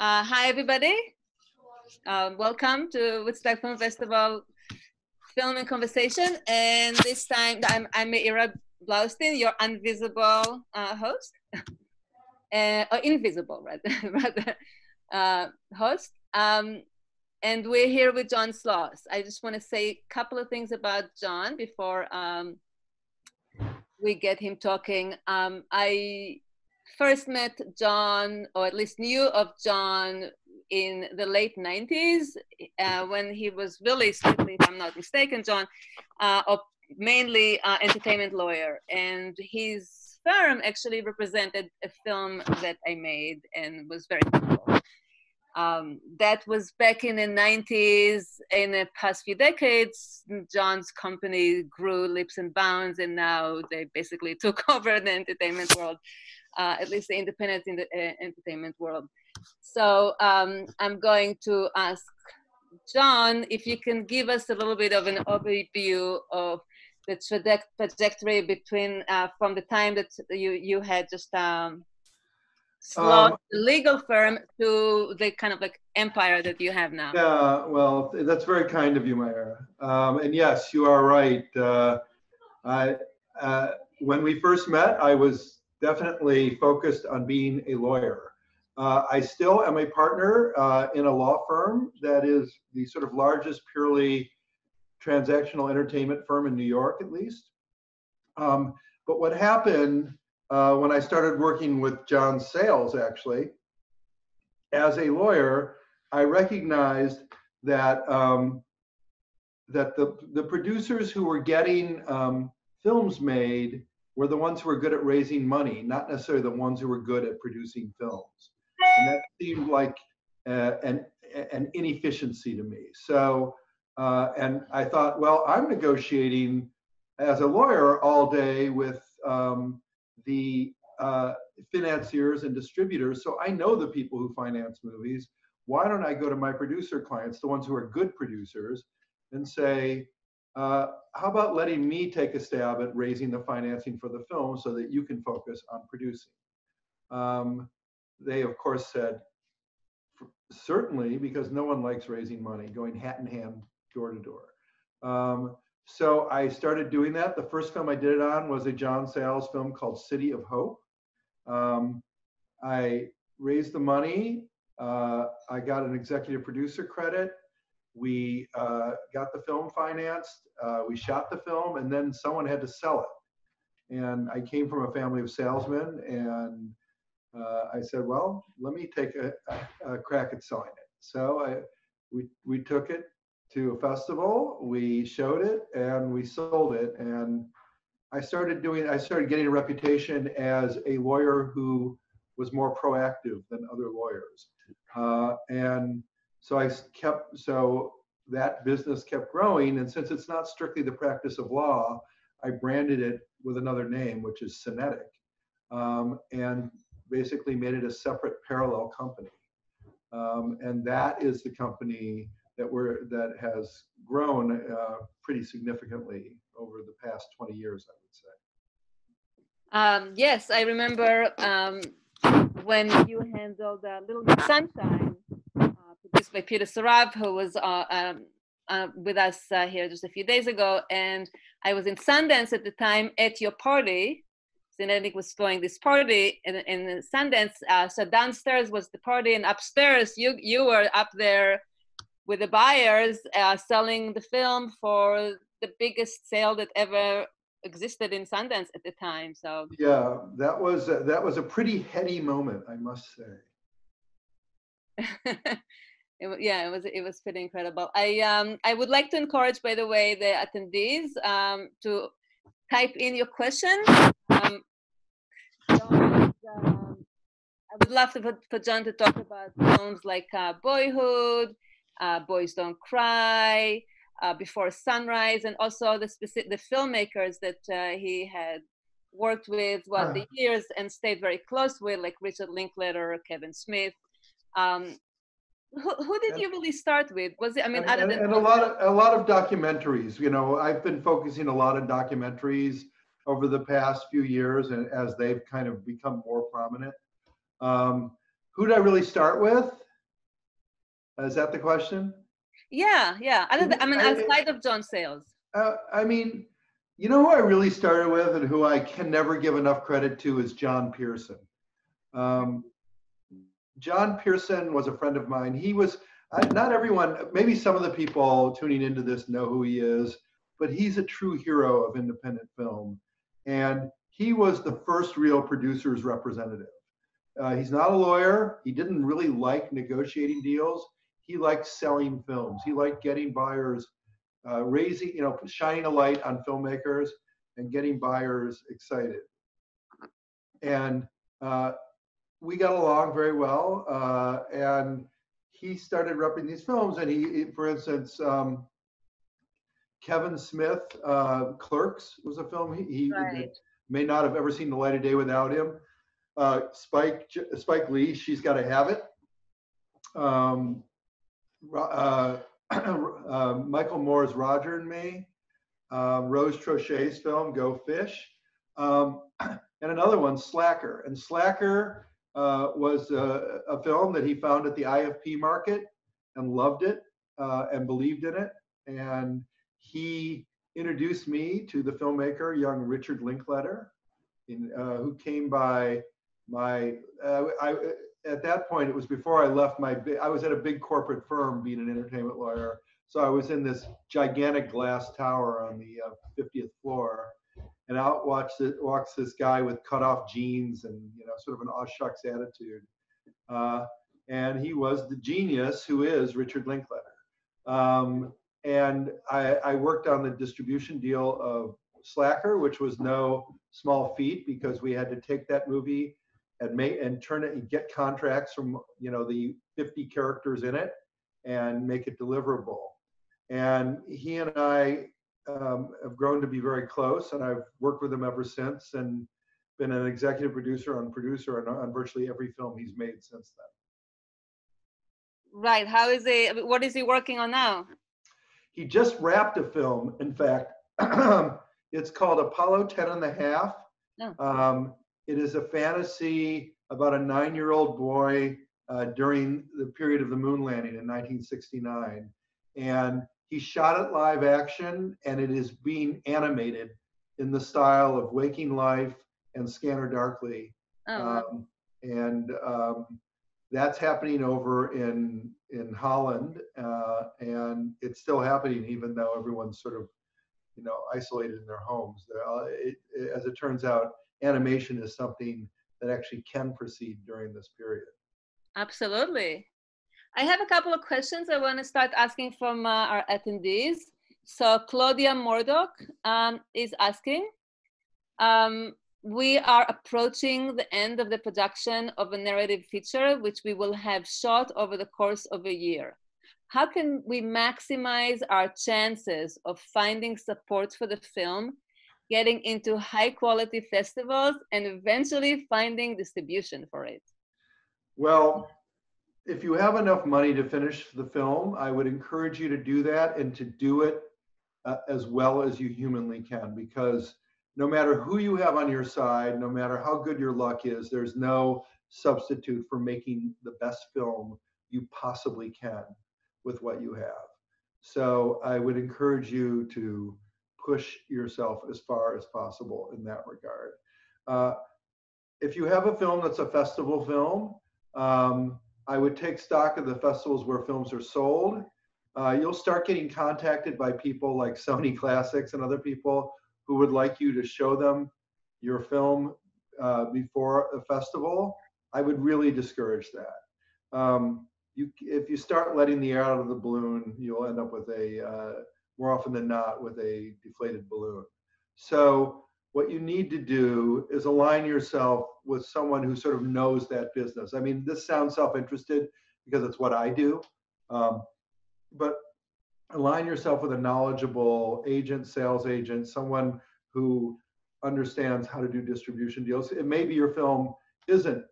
Uh, hi, everybody. Uh, welcome to Woodstock Film Festival Film and Conversation. And this time, I'm, I'm Ira Blaustein, your invisible uh, host, uh, or invisible, rather, rather uh, host. Um, and we're here with John Sloss. I just want to say a couple of things about John before um, we get him talking. Um, I first met John, or at least knew of John in the late 90s uh, when he was really, if I'm not mistaken, John, uh, mainly uh, entertainment lawyer. And his firm actually represented a film that I made and was very cool. Um, that was back in the 90s. In the past few decades, John's company grew leaps and bounds, and now they basically took over the entertainment world, uh, at least the independent in the uh, entertainment world. So um, I'm going to ask John if you can give us a little bit of an overview of the trajectory between uh, from the time that you you had just um, um, legal firm to the kind of like empire that you have now. Yeah, well, that's very kind of you, Myra. Um, and yes, you are right. Uh, I, uh, when we first met, I was definitely focused on being a lawyer. Uh, I still am a partner uh, in a law firm that is the sort of largest purely transactional entertainment firm in New York, at least. Um, but what happened uh, when I started working with John Sayles, actually, as a lawyer, I recognized that um, that the the producers who were getting um, films made were the ones who were good at raising money, not necessarily the ones who were good at producing films, and that seemed like uh, an an inefficiency to me. So, uh, and I thought, well, I'm negotiating as a lawyer all day with um, the uh, financiers and distributors. So I know the people who finance movies. Why don't I go to my producer clients, the ones who are good producers, and say, uh, how about letting me take a stab at raising the financing for the film so that you can focus on producing? Um, they, of course, said, certainly, because no one likes raising money, going hat in hand, door to door. Um, so I started doing that. The first film I did it on was a John Sayles film called City of Hope. Um, I raised the money. Uh, I got an executive producer credit. We uh, got the film financed. Uh, we shot the film, and then someone had to sell it. And I came from a family of salesmen, and uh, I said, "Well, let me take a, a, a crack at selling it." So I, we we took it to a festival. We showed it and we sold it. And I started doing, I started getting a reputation as a lawyer who was more proactive than other lawyers. Uh, and so I kept, so that business kept growing. And since it's not strictly the practice of law, I branded it with another name, which is Cinetic, um, and basically made it a separate parallel company. Um, and that is the company that we're that has grown uh, pretty significantly over the past 20 years, I would say. Um, yes, I remember um, when you handled uh, Little Sunshine, produced by Peter Saraf, who was uh, um, uh, with us uh, here just a few days ago, and I was in Sundance at the time at your party. Cinetic was throwing this party in, in Sundance. Uh, so downstairs was the party, and upstairs you you were up there with the buyers uh, selling the film for the biggest sale that ever existed in Sundance at the time. So yeah, that was a, that was a pretty heady moment, I must say. it, yeah, it was it was pretty incredible. I um I would like to encourage, by the way, the attendees um to type in your questions. Um, um, I would love to, for, John to talk about films like uh, Boyhood, uh, Boys Don't Cry, uh, Before Sunrise, and also the specific the filmmakers that uh, he had worked with what the years and stayed very close with, like Richard Linklater, Kevin Smith. Um, who, who, did you really start with? Was it? I mean, and, and, and a lot of a lot of documentaries. You know, I've been focusing a lot on documentaries over the past few years, and as they've kind of become more prominent. Um, who did I really start with? Is that the question? Yeah, yeah. Other than, I mean, I- outside of John Sayles. Uh, I mean, you know who I really started with and who I can never give enough credit to is John Pearson. Um, John Pearson was a friend of mine. He was, I, not everyone, maybe some of the people tuning into this know who he is, but he's a true hero of independent film. And he was the first real producer's representative. Uh, he's not a lawyer. He didn't really like negotiating deals. He liked selling films. He liked getting buyers uh, raising, you know, shining a light on filmmakers and getting buyers excited. And uh, we got along very well. Uh, and he started repping these films. And he, for instance, um, Kevin Smith, uh, Clerks was a film he, he Right. may not have ever seen the light of day without him. Uh, Spike Spike Lee, she's got to have it. Um, uh, uh, Michael Moore's Roger and Me, um, Rose Troche's film Go Fish, um, and another one Slacker. And Slacker was a, a film that he found at the IFP market and loved it uh, and believed in it. And he introduced me to the filmmaker, young Richard Linklater, in, uh, who came by my. Uh, I, at that point, it was before I left my. I was at a big corporate firm, being an entertainment lawyer. So I was in this gigantic glass tower on the uh, 50th floor, and out it, walks this guy with cut off jeans and you know sort of an aw shucks attitude. Uh, and he was the genius who is Richard Linklater. Um, and I, I worked on the distribution deal of Slacker, which was no small feat because we had to take that movie and make and turn it and get contracts from you know the 50 characters in it and make it deliverable. And he and I um, have grown to be very close, and I've worked with him ever since, and been an executive producer on producer on, on virtually every film he's made since then. Right. How is he? What is he working on now? He just wrapped a film, in fact. it's called Apollo 10 and a half. Oh. Um, it is a fantasy about a nine year old boy uh, during the period of the moon landing in 1969. And he shot it live action, and it is being animated in the style of Waking Life and Scanner Darkly. Oh. Um, and um, that's happening over in in Holland, uh, and it's still happening even though everyone's sort of you know isolated in their homes. There, uh, it, it- as it turns out, animation is something that actually can proceed during this period. Absolutely. I have a couple of questions I want to start asking from uh, our attendees. So Claudia Murdoch um, is asking, um, we are approaching the end of the production of a narrative feature, which we will have shot over the course of a year. How can we maximize our chances of finding support for the film, getting into high quality festivals, and eventually finding distribution for it? Well, if you have enough money to finish the film, I would encourage you to do that and to do it uh, as well as you humanly can because no matter who you have on your side, no matter how good your luck is, there's no substitute for making the best film you possibly can with what you have. So I would encourage you to push yourself as far as possible in that regard. Uh, if you have a film that's a festival film, um, I would take stock of the festivals where films are sold. Uh, you'll start getting contacted by people like Sony Classics and other people who would like you to show them your film uh, before a festival. I would really discourage that. Um, you, if you start letting the air out of the balloon, you'll end up with a, uh, more often than not, with a deflated balloon. So what you need to do is align yourself with someone who sort of knows that business. I mean, this sounds self-interested because it's what I do, um, but align yourself with a knowledgeable agent, sales agent, someone who understands how to do distribution deals. It may be your film isn't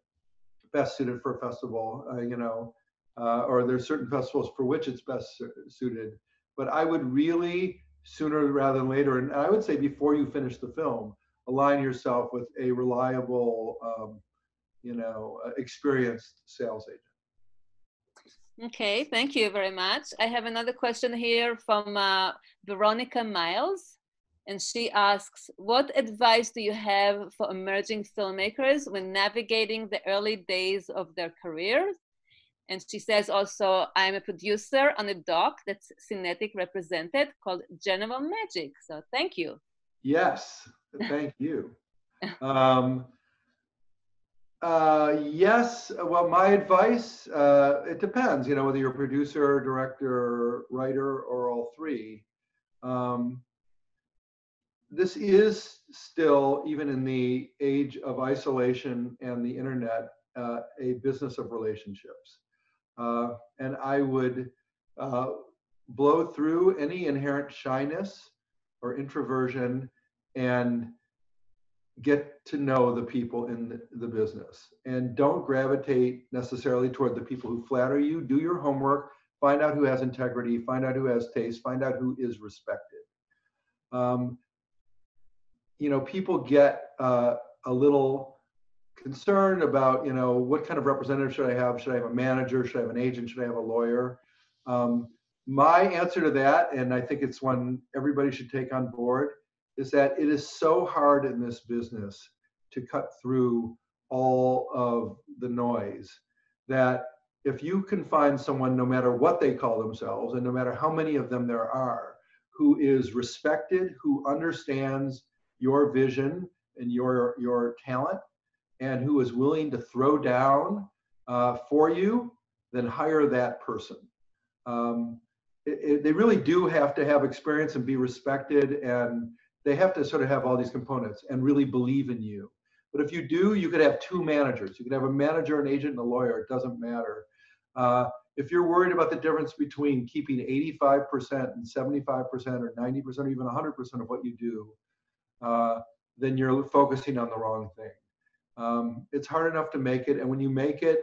best suited for a festival, uh, you know, uh, or there's certain festivals for which it's best suited. But I would really sooner rather than later, and I would say before you finish the film, align yourself with a reliable, um, you know, uh, experienced sales agent. Okay, thank you very much. I have another question here from uh, Veronica Miles. And she asks, what advice do you have for emerging filmmakers when navigating the early days of their careers? And she says also, I'm a producer on a doc that's Cinetic represented called General Magic. So thank you. Yes, thank you. Um, uh, yes, well, my advice, uh, it depends, you know, whether you're a producer, director, writer, or all three. Um, this is still, even in the age of isolation and the internet, uh, a business of relationships. Uh, and I would uh, blow through any inherent shyness or introversion and get to know the people in the, business. And don't gravitate necessarily toward the people who flatter you. Do your homework. Find out who has integrity. Find out who has taste. Find out who is respected. Um, you know people get uh, a little concerned about you know what kind of representative should i have? Should i have a manager? Should i have an agent? Should i have a lawyer? Um, my answer to that and i think it's one everybody should take on board is that it is so hard in this business to cut through all of the noise that if you can find someone, no matter what they call themselves, and no matter how many of them there are, who is respected, who understands your vision and your your talent, and who is willing to throw down uh, for you, then hire that person. Um, it, it, they really do have to have experience and be respected and they have to sort of have all these components and really believe in you. But if you do, you could have two managers. You could have a manager, an agent, and a lawyer. It doesn't matter. Uh, if you're worried about the difference between keeping 85% and 75% or 90% or even 100% of what you do, uh, then you're focusing on the wrong thing. Um, it's hard enough to make it, and when you make it,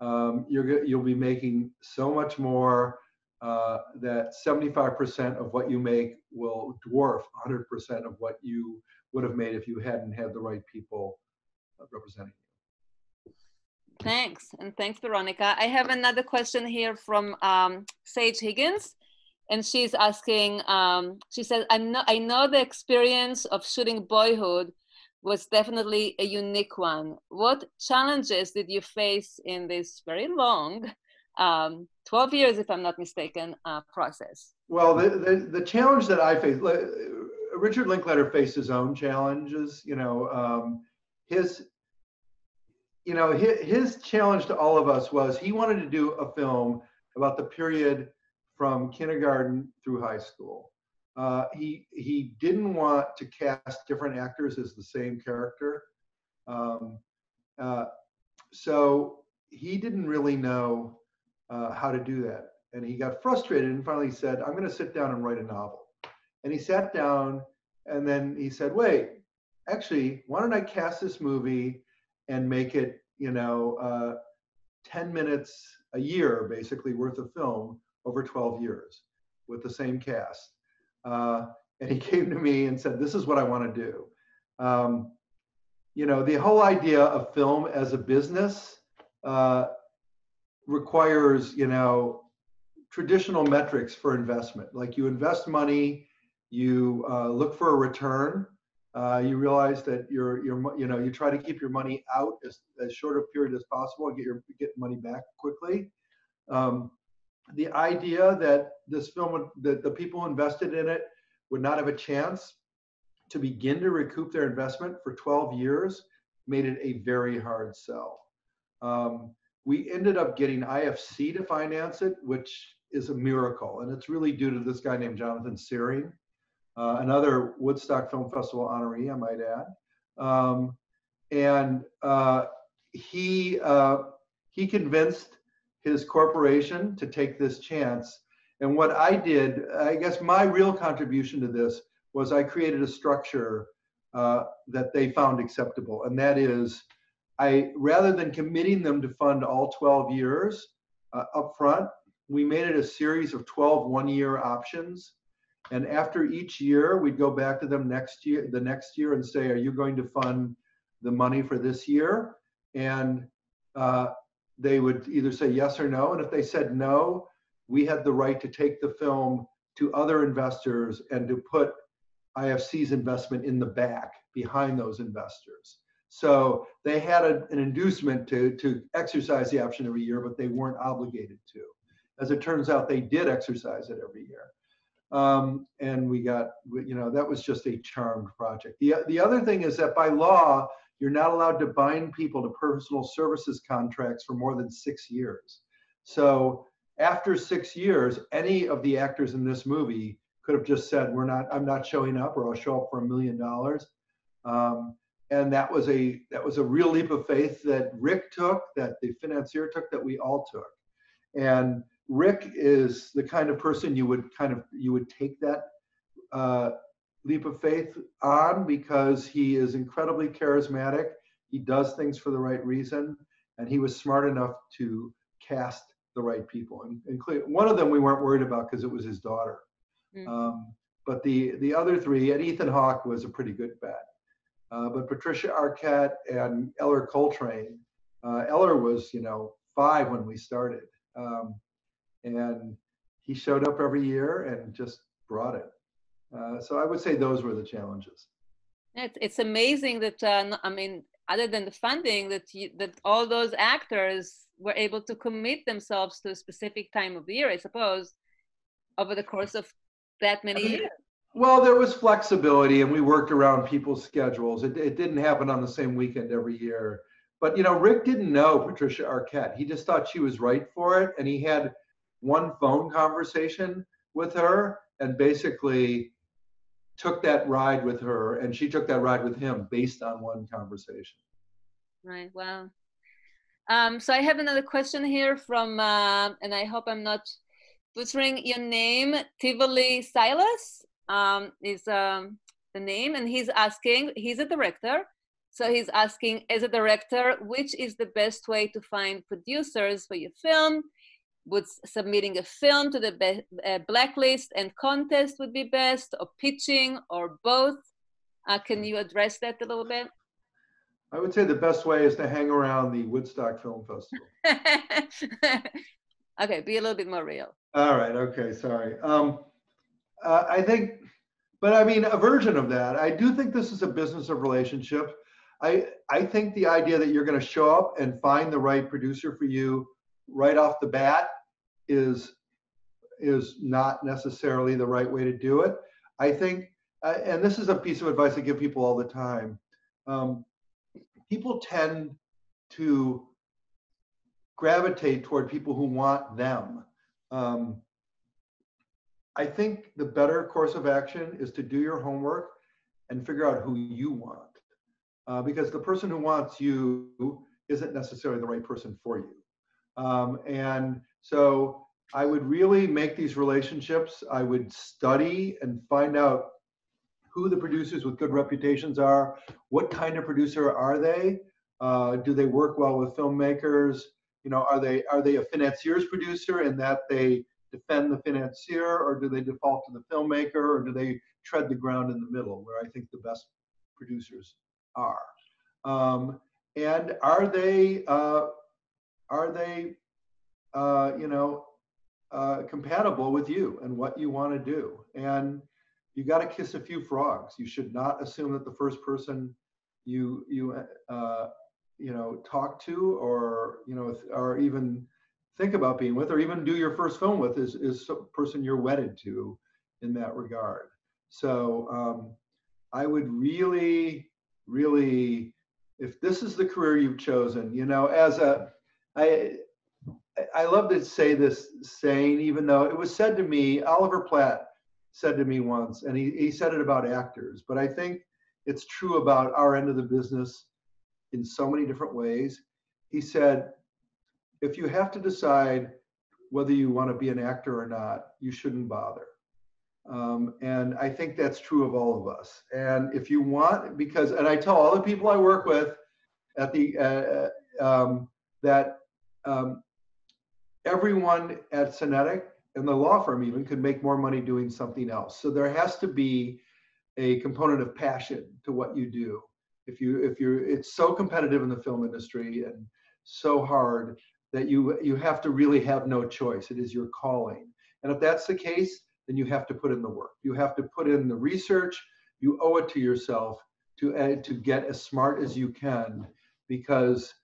um, you're you'll be making so much more uh, that 75% of what you make will dwarf 100% of what you would have made if you hadn't had the right people uh, representing you. Thanks, and thanks, Veronica. I have another question here from um, Sage Higgins, and she's asking. Um, she says, "I I know the experience of shooting Boyhood was definitely a unique one. What challenges did you face in this very long um, 12 years, if I'm not mistaken, uh, process? Well, the, the, the, challenge that I face, Richard Linklater faced his own challenges. You know, um, his, you know, his, his challenge to all of us was he wanted to do a film about the period from kindergarten through high school. Uh, he he didn't want to cast different actors as the same character. Um, uh, so he didn't really know uh, how to do that. And he got frustrated and finally said, I'm going to sit down and write a novel. And he sat down and then he said, wait, actually, why don't I cast this movie and make it, you know, uh, 10 minutes a year, basically, worth of film over 12 years with the same cast. Uh, and he came to me and said, this is what I want to do. Um, you know, the whole idea of film as a business uh, requires, you know, traditional metrics for investment. Like you invest money, you uh, look for a return. Uh, you realize that you're, you're, you know, you try to keep your money out as, as short a period as possible and get your get money back quickly. Um, the idea that this film would, that the people invested in it would not have a chance to begin to recoup their investment for 12 years made it a very hard sell. Um, we ended up getting IFC to finance it, which is a miracle. And it's really due to this guy named Jonathan Sehring, uh, another Woodstock Film Festival honoree, I might add. Um, and uh, he, uh, he convinced his corporation to take this chance. And what I did, I guess my real contribution to this was I created a structure uh, that they found acceptable. And that is I rather than committing them to fund all 12 years uh, up front, we made it a series of 12 one-year options. And after each year, we'd go back to them next year, the next year, and say, "Are you going to fund the money for this year?" And uh, they would either say yes or no. And if they said no, we had the right to take the film to other investors and to put IFC's investment in the back behind those investors. So they had a, an inducement to, to exercise the option every year, but they weren't obligated to. As it turns out, they did exercise it every year. Um, and we got, you know, that was just a charmed project. The, the other thing is that by law, you're not allowed to bind people to personal services contracts for more than six years. So after six years, any of the actors in this movie could have just said, "We're not. I'm not showing up, or I'll show up for a million dollars." Um, and that was a that was a real leap of faith that Rick took, that the financier took, that we all took. And Rick is the kind of person you would kind of you would take that uh, leap of faith on because he is incredibly charismatic. He does things for the right reason, and he was smart enough to cast the right people. And, and one of them we weren't worried about because it was his daughter. Mm. Um, but the the other three, and Ethan Hawke was a pretty good bet. Uh, but Patricia Arquette and Ellar Coltrane, uh, Ellar was you know five when we started, um, and he showed up every year and just brought it. Uh, so I would say those were the challenges. It's, it's amazing that uh, I mean, other than the funding, that you, that all those actors were able to commit themselves to a specific time of the year. I suppose over the course of that many I mean, years. Well, there was flexibility, and we worked around people's schedules. It, it didn't happen on the same weekend every year. But you know, Rick didn't know Patricia Arquette. He just thought she was right for it, and he had one phone conversation with her, and basically took that ride with her, and she took that ride with him based on one conversation. Right. Wow. Um, so I have another question here from, uh, and I hope I'm not butchering your name. Tivoli Silas um, is um, the name, and he's asking. He's a director, so he's asking, as a director, which is the best way to find producers for your film? Would submitting a film to the uh, blacklist and contest would be best or pitching or both. Uh, can you address that a little bit? I would say the best way is to hang around the woodstock film festival. Okay be a little bit more real. All right okay sorry. Um, uh, i think but i mean a version of that i do think this is a business of relationship. I i think the idea that you're going to show up and find the right producer for you right off the bat is is not necessarily the right way to do it. I think, uh, and this is a piece of advice I give people all the time. Um, people tend to gravitate toward people who want them. Um, I think the better course of action is to do your homework and figure out who you want. Uh, because the person who wants you isn't necessarily the right person for you. Um, and so I would really make these relationships. I would study and find out who the producers with good reputations are. What kind of producer are they? Uh, do they work well with filmmakers? You know, are they are they a financier's producer in that they defend the financier, or do they default to the filmmaker, or do they tread the ground in the middle, where I think the best producers are? Um, and are they uh, are they uh, you know uh, compatible with you and what you want to do. And you got to kiss a few frogs. You should not assume that the first person you you uh, you know talk to or you know or even think about being with or even do your first film with is is a person you're wedded to in that regard. So um, I would really really if this is the career you've chosen, you know, as a I I love to say this saying, even though it was said to me, Oliver Platt said to me once, and he, he said it about actors, but I think it's true about our end of the business in so many different ways. He said, if you have to decide whether you want to be an actor or not, you shouldn't bother. Um, and I think that's true of all of us. And if you want, because, and I tell all the people I work with at the, uh, um, that um, everyone at Cinetic and the law firm even could make more money doing something else. So there has to be a component of passion to what you do. If you if you're it's so competitive in the film industry and so hard that you you have to really have no choice. It is your calling. And if that's the case, then you have to put in the work. You have to put in the research. You owe it to yourself to uh, to get as smart as you can, because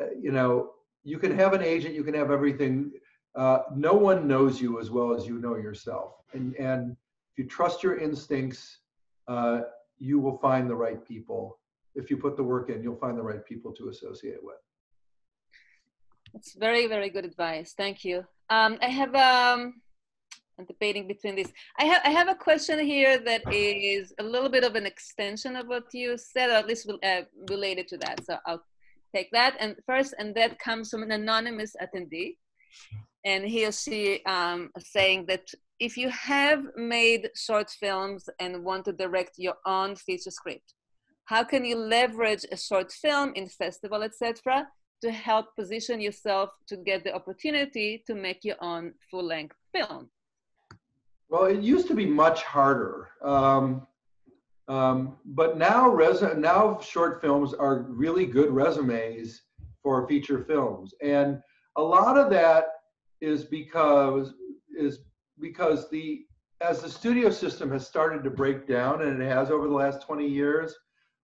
uh, you know you can have an agent, you can have everything. Uh, no one knows you as well as you know yourself, and and if you trust your instincts, uh, you will find the right people. If you put the work in, you'll find the right people to associate with. That's very, very good advice. Thank you. Um, I have, um, I'm debating between these. I have, I have a question here that is a little bit of an extension of what you said, or at least uh, related to that. So I'll take that. And first, and that comes from an anonymous attendee. And he or she um, saying that if you have made short films and want to direct your own feature script, how can you leverage a short film in festival, etc., to help position yourself to get the opportunity to make your own full length film? Well, it used to be much harder. Um, um, but now, res- now short films are really good resumes for feature films. And a lot of that is because is because the as the studio system has started to break down and it has over the last 20 years,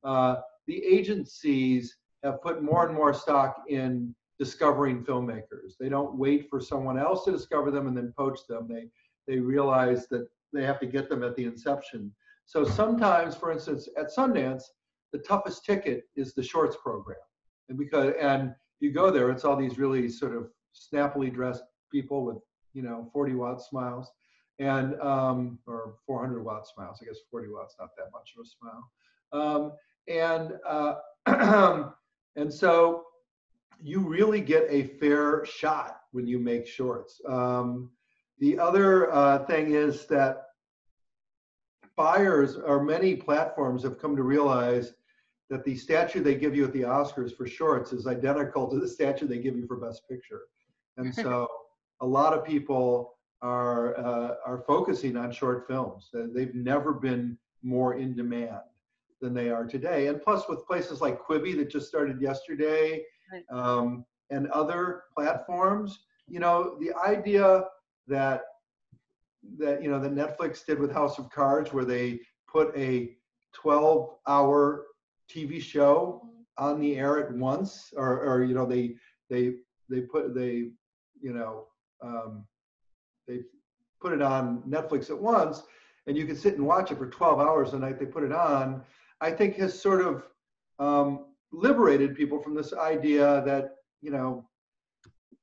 uh, the agencies have put more and more stock in discovering filmmakers. They don't wait for someone else to discover them and then poach them. They they realize that they have to get them at the inception. So sometimes, for instance, at Sundance, the toughest ticket is the shorts program, and because and you go there, it's all these really sort of snappily dressed people with you know 40 watt smiles, and um, or 400 watt smiles. I guess 40 watts not that much of a smile, um, and uh, And so you really get a fair shot when you make shorts. Um, the other uh, thing is that buyers or many platforms have come to realize that the statue they give you at the Oscars for shorts is identical to the statue they give you for Best Picture. And so a lot of people are uh, are focusing on short films. They've never been more in demand than they are today. And plus, with places like Quibi that just started yesterday, um, and other platforms, you know, the idea that that you know that Netflix did with House of Cards, where they put a 12-hour TV show on the air at once, or or you know they they they put they you know um, they put it on Netflix at once, and you can sit and watch it for 12 hours a night. They put it on, I think has sort of um, liberated people from this idea that, you know,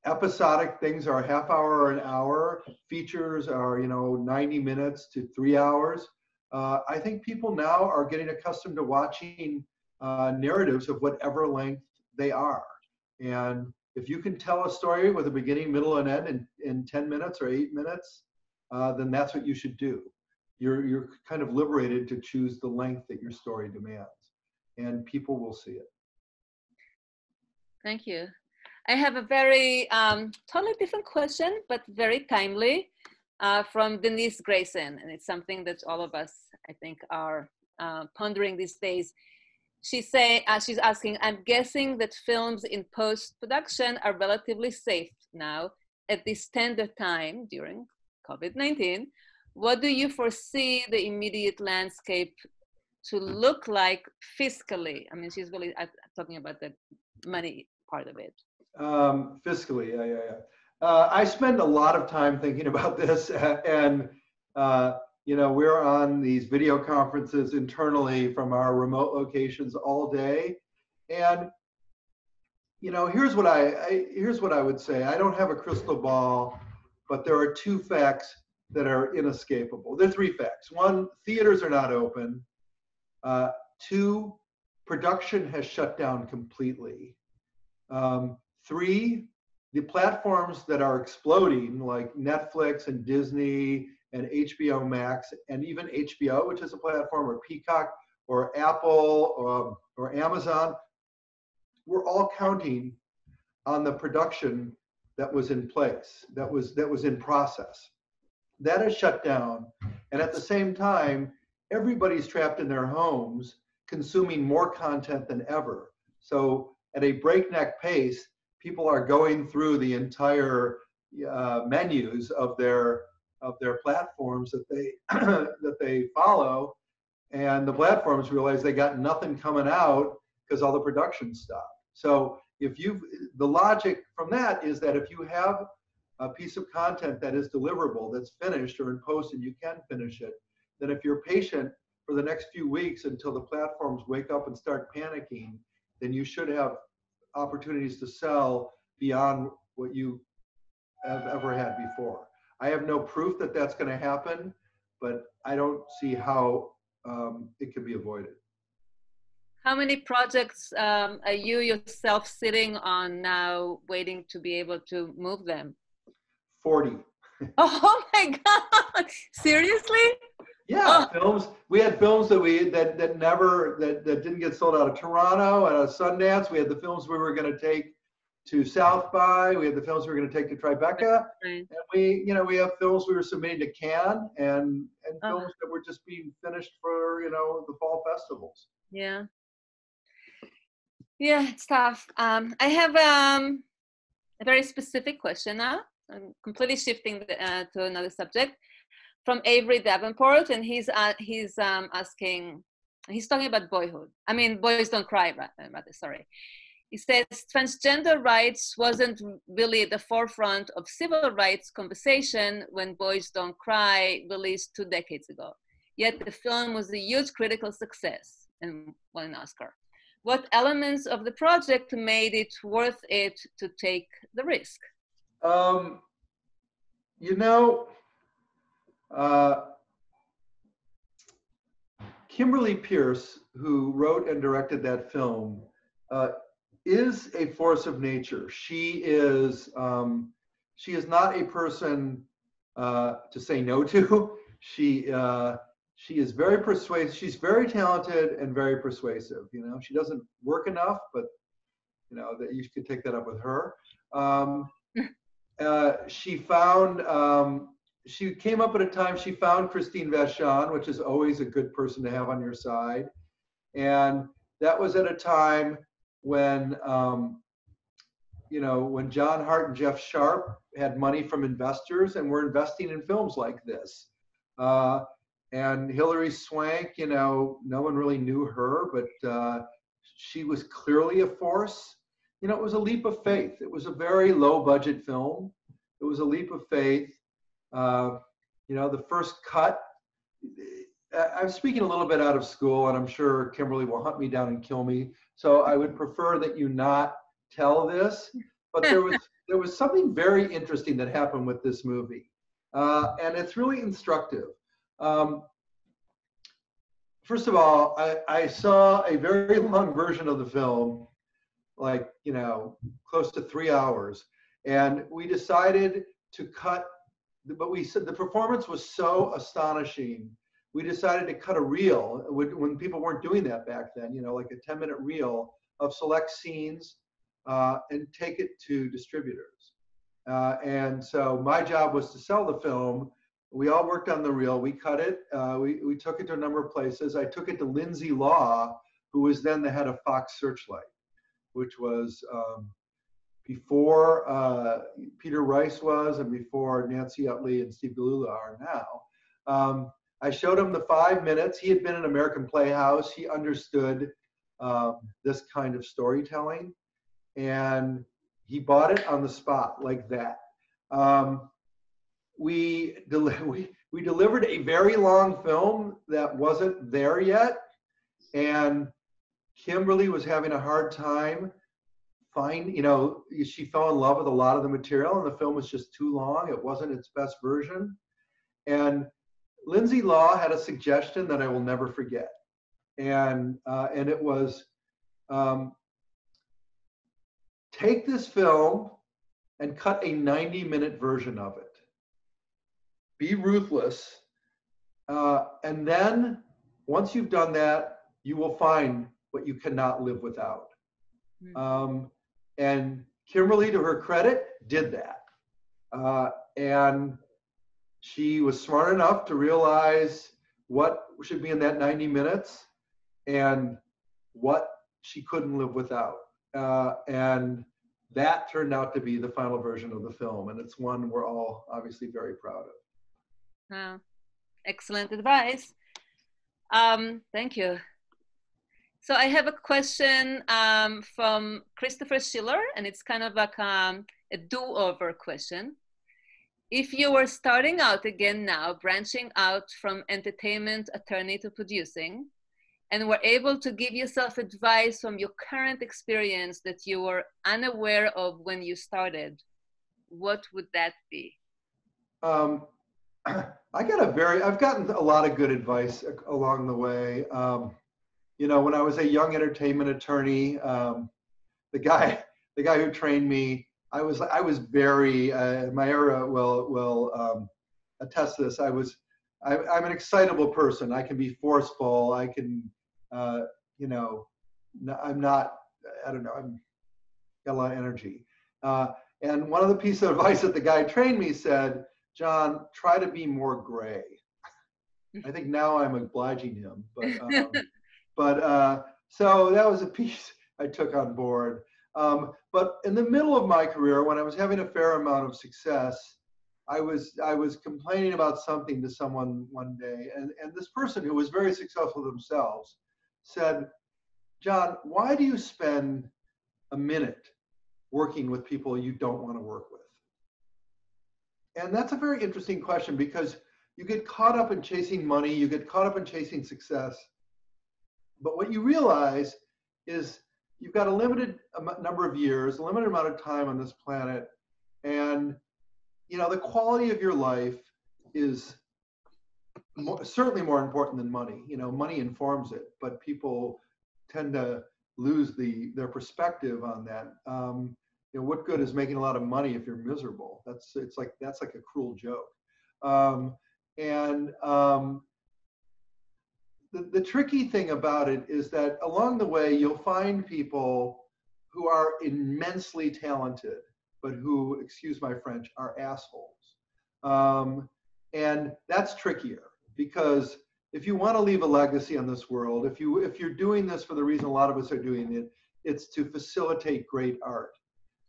episodic things are a half hour or an hour, features are, you know, 90 minutes to three hours. Uh, I think people now are getting accustomed to watching uh, narratives of whatever length they are. And if you can tell a story with a beginning, middle, and end in, in 10 minutes or eight minutes, uh, then that's what you should do you're you're kind of liberated to choose the length that your story demands and people will see it thank you i have a very um, totally different question but very timely uh, from denise grayson and it's something that all of us i think are uh, pondering these days she's saying uh, she's asking i'm guessing that films in post-production are relatively safe now at this tender time during covid-19 what do you foresee the immediate landscape to look like fiscally? I mean, she's really uh, talking about the money part of it. Um, fiscally, yeah, yeah, yeah. Uh, I spend a lot of time thinking about this, and uh, you know, we're on these video conferences internally from our remote locations all day, and you know, here's what I, I here's what I would say. I don't have a crystal ball, but there are two facts that are inescapable. There are three facts. One, theaters are not open. Uh, two, production has shut down completely. Um, three, the platforms that are exploding, like Netflix and Disney and HBO Max, and even HBO, which is a platform, or Peacock, or Apple, or, or Amazon, we're all counting on the production that was in place, that was that was in process that is shut down. And at the same time, everybody's trapped in their homes consuming more content than ever. So at a breakneck pace, people are going through the entire uh, menus of their of their platforms that they that they follow, and the platforms realize they got nothing coming out because all the production stopped. So if you the logic from that is that if you have a piece of content that is deliverable, that's finished or in post, and you can finish it, then if you're patient for the next few weeks until the platforms wake up and start panicking, then you should have opportunities to sell beyond what you have ever had before. I have no proof that that's going to happen, but I don't see how um, it can be avoided. How many projects um, are you yourself sitting on now, waiting to be able to move them? 40. oh my God! Seriously? Films. We had films that we that that never that that didn't get sold out of Toronto and a Sundance. We had the films we were going to take to South by. We had the films we were going to take to Tribeca, and we, you know, we have films we were submitting to Cannes and and oh. films that were just being finished for you know the fall festivals. Yeah. Yeah, it's tough. Um, I have um, a very specific question now. I'm completely shifting the, uh, to another subject from Avery Davenport, and he's uh, he's um, asking, he's talking about boyhood. I mean, boys don't cry, rather. Sorry. He says transgender rights wasn't really the forefront of civil rights conversation when Boys Don't Cry released two decades ago. Yet the film was a huge critical success and won an Oscar. What elements of the project made it worth it to take the risk? Um, you know, uh, Kimberly Peirce, who wrote and directed that film, uh, is a force of nature. She is um, she is not a person uh, to say no to. She uh, she is very persuasive. She's very talented and very persuasive. You know, she doesn't work enough, but you know that you could take that up with her. Um, uh, she found um, she came up at a time she found Christine Vachon, which is always a good person to have on your side, and that was at a time when um, you know when John Hart and Jeff Sharp had money from investors and were investing in films like this. Uh, and Hilary Swank, you know, no one really knew her, but uh, she was clearly a force. You know, it was a leap of faith. It was a very low budget film. It was a leap of faith. Uh, you know, the first cut. I'm speaking a little bit out of school, and I'm sure Kimberly will hunt me down and kill me. So I would prefer that you not tell this. But there was there was something very interesting that happened with this movie, uh, and it's really instructive. Um, first of all, I, I saw a very long version of the film, like, you know, close to three hours. And we decided to cut, but we said the performance was so astonishing. We decided to cut a reel when people weren't doing that back then, you know, like a 10 minute reel of select scenes uh, and take it to distributors. Uh, and so my job was to sell the film we all worked on the reel. We cut it. Uh, we, we took it to a number of places. I took it to Lindsay Law, who was then the head of Fox Searchlight, which was um, before uh, Peter Rice was and before Nancy Utley and Steve Gilula are now. Um, I showed him the five minutes. He had been in American Playhouse. He understood um, this kind of storytelling, and he bought it on the spot like that. Um, we, we, we delivered a very long film that wasn't there yet. And Kimberly was having a hard time find, you know, she fell in love with a lot of the material and the film was just too long. It wasn't its best version. And Lindsay Law had a suggestion that I will never forget. And, uh, and it was um, take this film and cut a 90 minute version of it be ruthless. Uh, and then once you've done that, you will find what you cannot live without. Mm-hmm. Um, and Kimberly, to her credit, did that. Uh, and she was smart enough to realize what should be in that 90 minutes and what she couldn't live without. Uh, and that turned out to be the final version of the film, and it's one we're all obviously very proud of. Wow. Excellent advice. Um, thank you. So I have a question um, from Christopher Schiller, and it's kind of like um, a do-over question. If you were starting out again now, branching out from entertainment attorney to producing, and were able to give yourself advice from your current experience that you were unaware of when you started, what would that be? Um, I got a very, I've gotten a lot of good advice along the way. Um, you know, when I was a young entertainment attorney, um, the guy, the guy who trained me, I was, I was very, uh, Meira will, will um, attest to this. I was, I, am an excitable person. I can be forceful. I can, uh, you know, I'm not, I don't know, I'm got a lot of energy. Uh, and one of the pieces of advice that the guy trained me said, John, try to be more gray. I think now I'm obliging him, but um, but uh, so that was a piece I took on board. Um, but in the middle of my career, when I was having a fair amount of success, I was I was complaining about something to someone one day, and and this person who was very successful themselves said, John, why do you spend a minute working with people you don't want to work with? And that's a very interesting question because you get caught up in chasing money, you get caught up in chasing success. But what you realize is you've got a limited number of years, a limited amount of time on this planet, and you know the quality of your life is more, certainly more important than money. You know, money informs it, but people tend to lose the their perspective on that. Um, you know, what good is making a lot of money if you're miserable? That's it's like that's like a cruel joke. Um, and um, the, tricky thing about it is that along the way you'll find people who are immensely talented, but who, excuse my French, are assholes. Um, and that's trickier because if you want to leave a legacy on this world, if you if you're doing this for the reason a lot of us are doing it, it's to facilitate great art.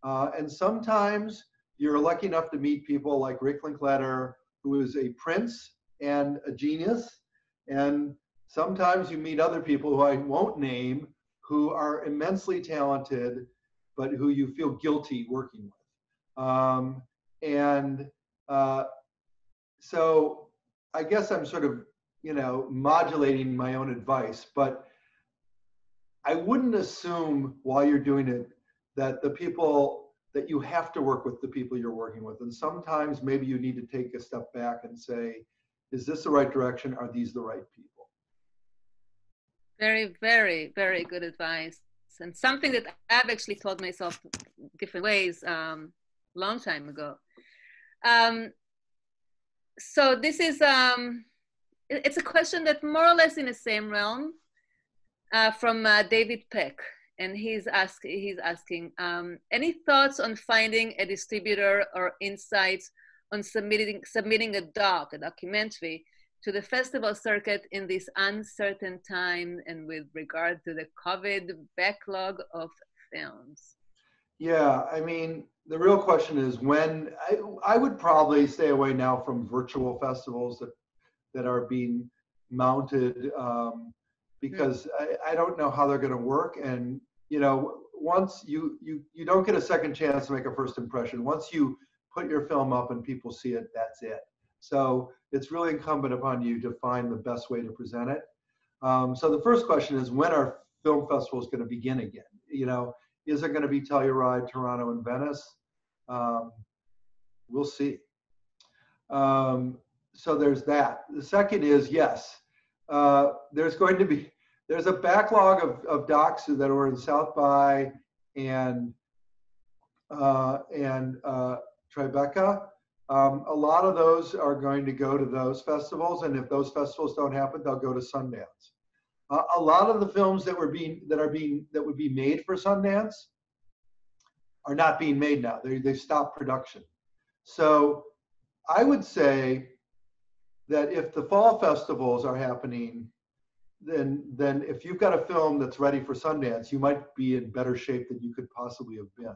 Uh, and sometimes you're lucky enough to meet people like Rick Linklater, who is a prince and a genius. And sometimes you meet other people who I won't name who are immensely talented, but who you feel guilty working with. Um, and uh, so I guess I'm sort of, you know, modulating my own advice, but I wouldn't assume while you're doing it that the people that you have to work with the people you're working with. And sometimes maybe you need to take a step back and say, is this the right direction? Are these the right people? Very, very, very good advice. And something that I've actually taught myself different ways um, long time ago. Um, so this is, um, it's a question that more or less in the same realm uh, from uh, David Peck and he's ask he's asking um, any thoughts on finding a distributor or insights on submitting submitting a doc a documentary to the festival circuit in this uncertain time and with regard to the covid backlog of films yeah i mean the real question is when i, I would probably stay away now from virtual festivals that that are being mounted um, because I, I, don't know how they're going to work. And you know, once you you you don't get a second chance to make a first impression. Once you put your film up and people see it, that's it. So it's really incumbent upon you to find the best way to present it. Um, so the first question is when are film festivals going to begin again? You know, is it going to be Telluride, Toronto, and Venice? Um, we'll see. Um, so there's that. The second is yes, uh, there's going to be there's a backlog of, of docs that were in South by and uh, and uh, Tribeca. Um, a lot of those are going to go to those festivals, and if those festivals don't happen, they'll go to Sundance. Uh, a lot of the films that were being that are being that would be made for Sundance are not being made now. They they stopped production. So I would say that if the fall festivals are happening then then if you've got a film that's ready for Sundance, you might be in better shape than you could possibly have been.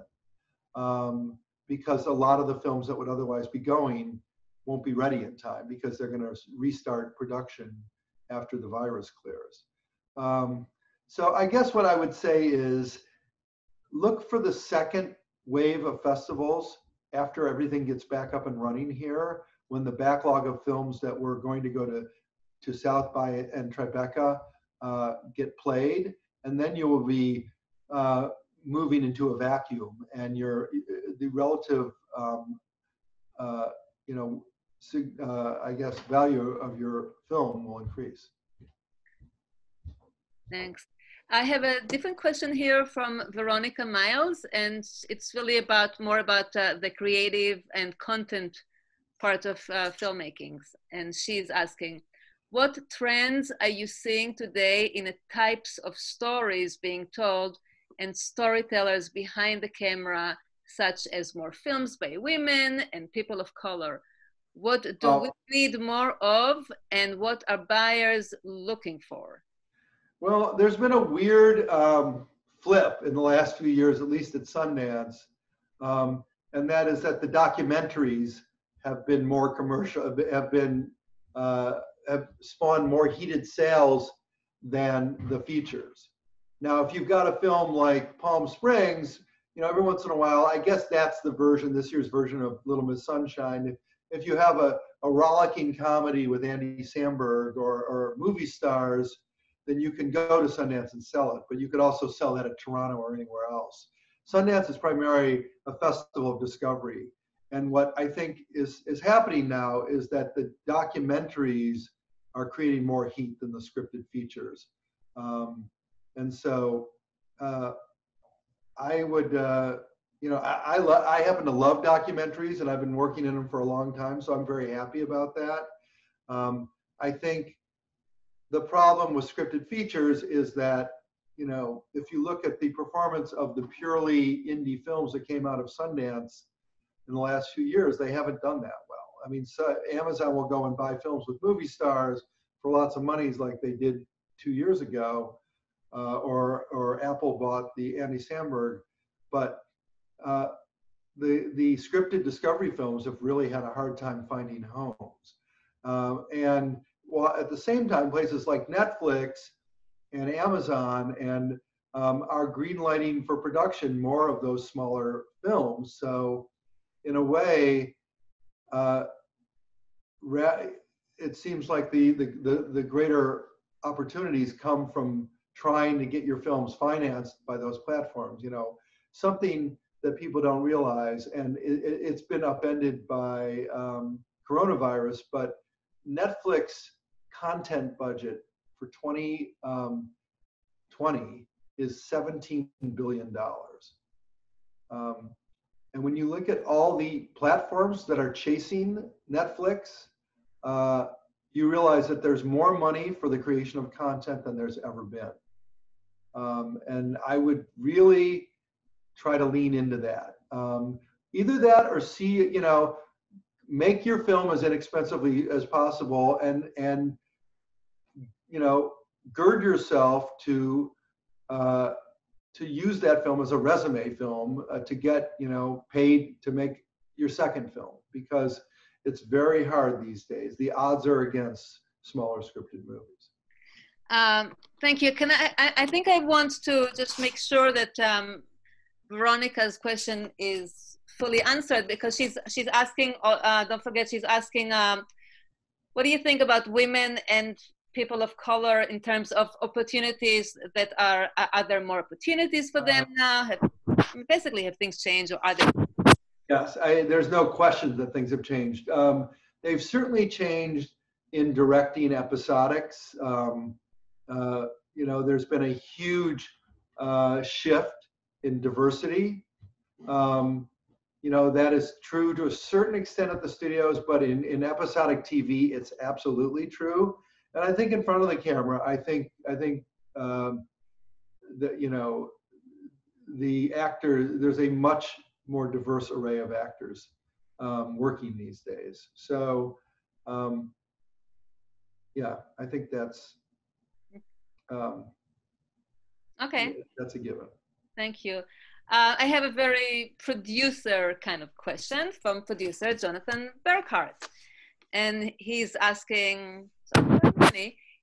um, because a lot of the films that would otherwise be going won't be ready in time because they're going to restart production after the virus clears. Um, so I guess what I would say is look for the second wave of festivals after everything gets back up and running here, when the backlog of films that were going to go to, to South by and Tribeca uh, get played, and then you will be uh, moving into a vacuum, and your the relative, um, uh, you know, uh, I guess value of your film will increase. Thanks. I have a different question here from Veronica Miles, and it's really about more about uh, the creative and content part of uh, filmmaking. And she's asking, what trends are you seeing today in the types of stories being told and storytellers behind the camera, such as more films by women and people of color? What do oh. we need more of, and what are buyers looking for? Well, there's been a weird um, flip in the last few years, at least at Sundance, um, and that is that the documentaries have been more commercial, have been uh, have spawned more heated sales than the features. Now, if you've got a film like Palm Springs, you know, every once in a while, I guess that's the version, this year's version of Little Miss Sunshine. If, if you have a, a rollicking comedy with Andy Samberg or, or movie stars, then you can go to Sundance and sell it, but you could also sell that at Toronto or anywhere else. Sundance is primarily a festival of discovery. And what I think is, is happening now is that the documentaries are creating more heat than the scripted features. Um, and so uh, I would, uh, you know, I, I, lo- I happen to love documentaries and I've been working in them for a long time, so I'm very happy about that. Um, I think the problem with scripted features is that, you know, if you look at the performance of the purely indie films that came out of Sundance in the last few years, they haven't done that well. I mean, so Amazon will go and buy films with movie stars for lots of monies like they did two years ago, uh, or or Apple bought the Andy Samberg, but uh, the the scripted discovery films have really had a hard time finding homes, um, and while at the same time, places like Netflix and Amazon and um, are greenlighting for production more of those smaller films. So, in a way, uh, it seems like the, the, the, the, greater opportunities come from trying to get your films financed by those platforms. You know, something that people don't realize, and it, has been upended by um, coronavirus, but Netflix content budget for 2020 um, is 17 billion dollars. Um, and when you look at all the platforms that are chasing Netflix, uh, you realize that there's more money for the creation of content than there's ever been. Um, and I would really try to lean into that. Um, either that or see, you know, make your film as inexpensively as possible and and you know, gird yourself to uh, to use that film as a resume film uh, to get you know paid to make your second film because it's very hard these days. The odds are against smaller scripted movies. Um, thank you. Can I, I? I think I want to just make sure that um, Veronica's question is fully answered because she's she's asking. Uh, don't forget, she's asking. Um, what do you think about women and people of color in terms of opportunities that are are there more opportunities for them uh-huh. now have, basically have things changed or are there yes I, there's no question that things have changed um, they've certainly changed in directing episodics um, uh, you know there's been a huge uh, shift in diversity um, you know that is true to a certain extent at the studios but in, in episodic tv it's absolutely true and I think in front of the camera, I think I think um, that you know the actor there's a much more diverse array of actors um, working these days. So um, yeah, I think that's um, okay. That's a given. Thank you. Uh, I have a very producer kind of question from producer Jonathan Burkhart. And he's asking,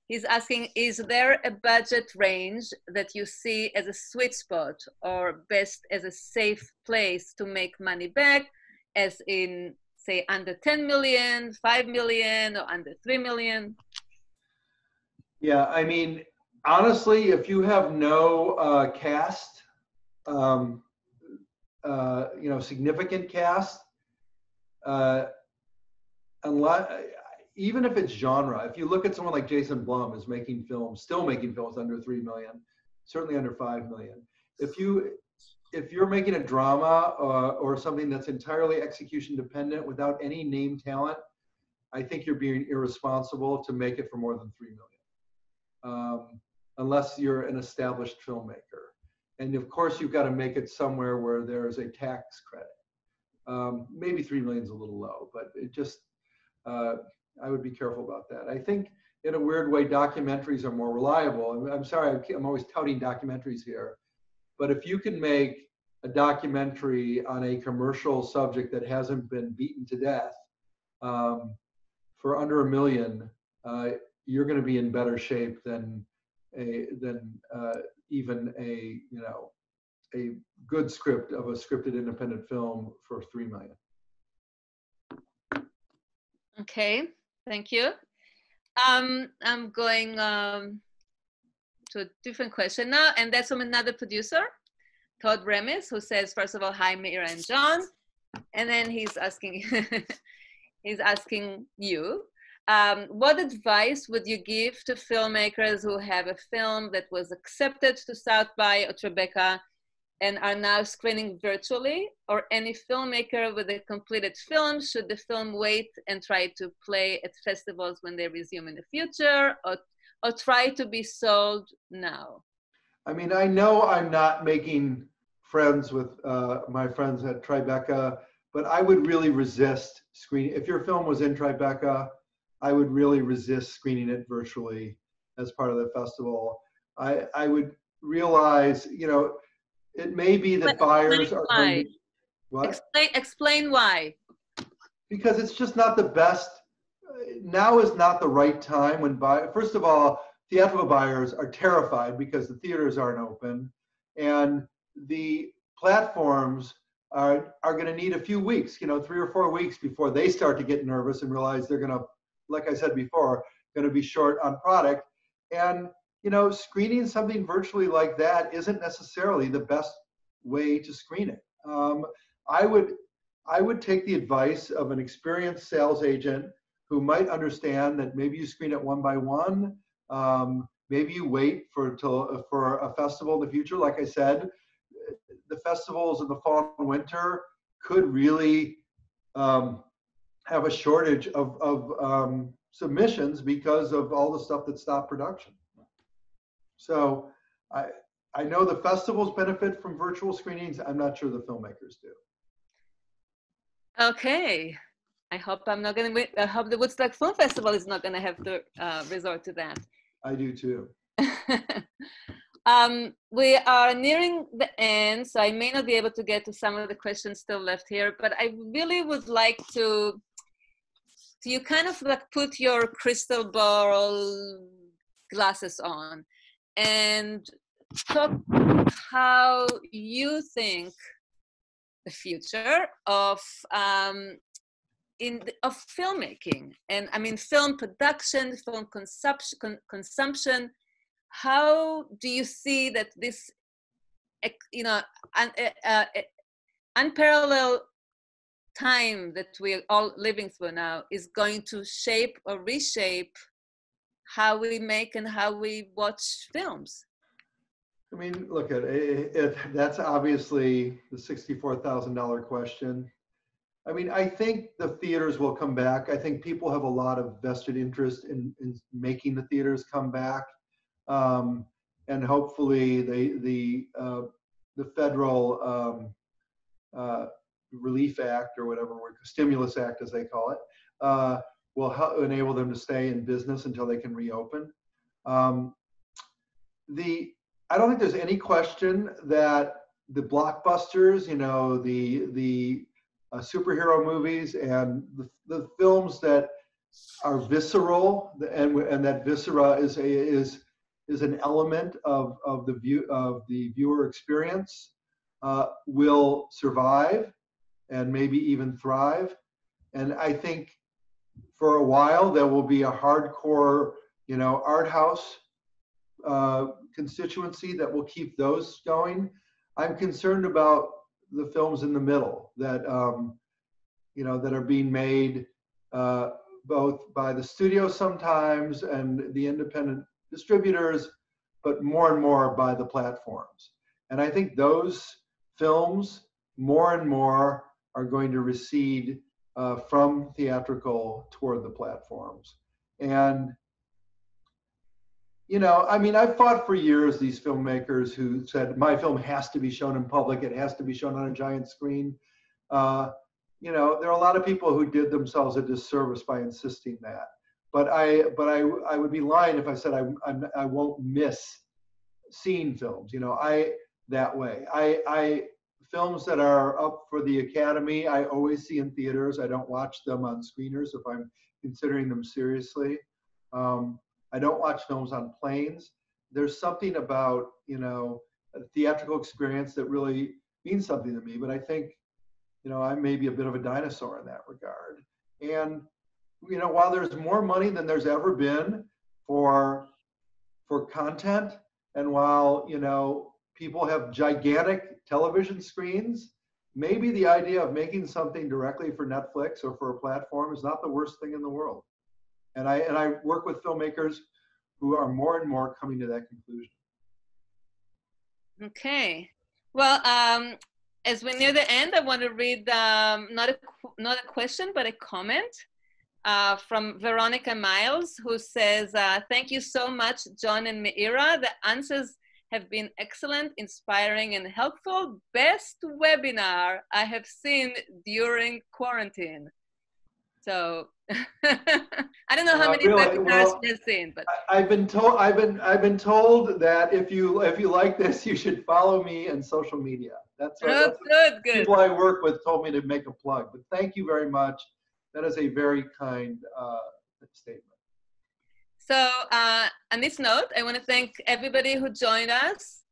he's asking, is there a budget range that you see as a sweet spot or best as a safe place to make money back, as in, say, under 10 million, 5 million, or under 3 million? Yeah, I mean, honestly, if you have no uh, cast, um, uh, you know, significant cast, uh, unless even if it's genre, if you look at someone like Jason Blum is making films, still making films under three million, certainly under five million. If you if you're making a drama uh, or something that's entirely execution dependent without any name talent, I think you're being irresponsible to make it for more than three million, um, unless you're an established filmmaker. And of course, you've got to make it somewhere where there's a tax credit. Um, maybe three million is a little low, but it just uh, I would be careful about that. I think in a weird way, documentaries are more reliable. I'm, I'm sorry, I'm always touting documentaries here, but if you can make a documentary on a commercial subject that hasn't been beaten to death um, for under a million, uh, you're going to be in better shape than a than uh, even a you know a good script of a scripted independent film for three million. Okay, thank you. Um, I'm going um, to a different question now, and that's from another producer, Todd Remis, who says, first of all, hi, Meira and John. And then he's asking, he's asking you, um, what advice would you give to filmmakers who have a film that was accepted to South by or Tribeca and are now screening virtually, or any filmmaker with a completed film? Should the film wait and try to play at festivals when they resume in the future, or, or try to be sold now? I mean, I know I'm not making friends with uh, my friends at Tribeca, but I would really resist screening. If your film was in Tribeca, I would really resist screening it virtually as part of the festival. I, I would realize, you know, it may be that buyers are to, what? Explain, explain why. Because it's just not the best. Uh, now is not the right time when buy. First of all, theatrical buyers are terrified because the theaters aren't open, and the platforms are are going to need a few weeks, you know, three or four weeks before they start to get nervous and realize they're going to like I said before, going to be short on product. And you know, screening something virtually like that isn't necessarily the best way to screen it. Um, I would I would take the advice of an experienced sales agent who might understand that maybe you screen it one by one. Um, maybe you wait for till for a festival in the future. Like I said, the festivals in the fall and winter could really um, have a shortage of, of um, submissions because of all the stuff that stopped production. So I, I know the festivals benefit from virtual screenings. I'm not sure the filmmakers do. Okay. I hope I'm not going to. I hope the Woodstock Film Festival is not going to have to uh, resort to that. I do too. um, we are nearing the end, so I may not be able to get to some of the questions still left here. But I really would like to you kind of like put your crystal ball glasses on and talk how you think the future of um, in the, of filmmaking and I mean film production, film consumption, con, consumption. How do you see that this, you know, un, uh, uh, unparalleled time that we're all living through now is going to shape or reshape how we make and how we watch films. I mean, look at it, it that's obviously the $64,000 question. I mean, I think the theaters will come back. I think people have a lot of vested interest in, in making the theaters come back. Um, and hopefully the, the, uh, the federal um, uh, Relief Act or whatever, Stimulus Act as they call it, uh, will help enable them to stay in business until they can reopen. Um, the I don't think there's any question that the blockbusters, you know, the the uh, superhero movies and the, the films that are visceral and and that viscera is a is is an element of of the view of the viewer experience uh, will survive and maybe even thrive. And I think for a while there will be a hardcore, you know, art house uh, constituency that will keep those going. I'm concerned about the films in the middle that um, you know that are being made uh, both by the studio sometimes and the independent distributors, but more and more by the platforms. And I think those films more and more are going to recede uh, from theatrical toward the platforms. And you know, I mean, I've fought for years these filmmakers who said my film has to be shown in public, it has to be shown on a giant screen. Uh, you know, there are a lot of people who did themselves a disservice by insisting that. But I, but I, I would be lying if I said I, I'm, I won't miss seeing films. You know, I that way. I, I films that are up for the Academy, I always see in theaters. I don't watch them on screeners if I'm considering them seriously. Um, I don't watch films on planes. There's something about, you know, a theatrical experience that really means something to me. But I think, you know, I may be a bit of a dinosaur in that regard. And, you know, while there's more money than there's ever been for for content, and while, you know, people have gigantic television screens, maybe the idea of making something directly for Netflix or for a platform is not the worst thing in the world. And I, and I work with filmmakers who are more and more coming to that conclusion. Okay. Well, um, as we near the end, I want to read um, not, a, not a question, but a comment uh, from Veronica Miles, who says, uh, Thank you so much, John and Meira. The answers have been excellent, inspiring, and helpful. Best webinar I have seen during quarantine. So I don't know how uh, many really? webinars well, you've seen, but I've been told I've been I've been told that if you if you like this, you should follow me on social media. That's, what, oh, that's good, good. People I work with told me to make a plug. But thank you very much. That is a very kind uh, statement. So uh, on this note, I want to thank everybody who joined us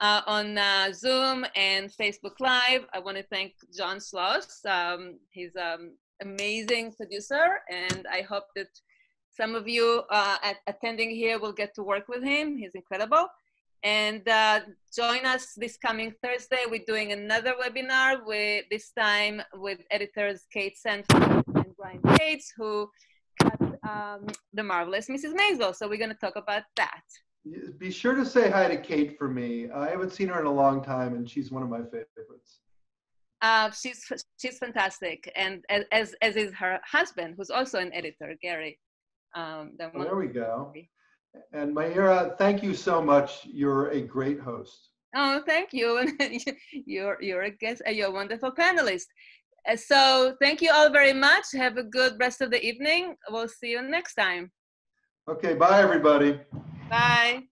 uh, on uh, Zoom and Facebook Live. I want to thank John Sloss. Um, he's um, amazing producer, and I hope that some of you uh, at, attending here will get to work with him. He's incredible. And uh, join us this coming Thursday. We're doing another webinar with this time with editors Kate Sanford and Brian Kates, who um, the marvelous Mrs. Maisel. So we're going to talk about that. Be sure to say hi to Kate for me. I haven't seen her in a long time, and she's one of my favorites. Uh, she's she's fantastic, and as as is her husband, who's also an editor, Gary. Um, oh, there we go. And Meira, thank you so much. You're a great host. Oh, thank you. you're you're a guest. You're a wonderful panelist. Uh, so thank you all very much. Have a good rest of the evening. We'll see you next time. Okay. Bye, everybody. Bye.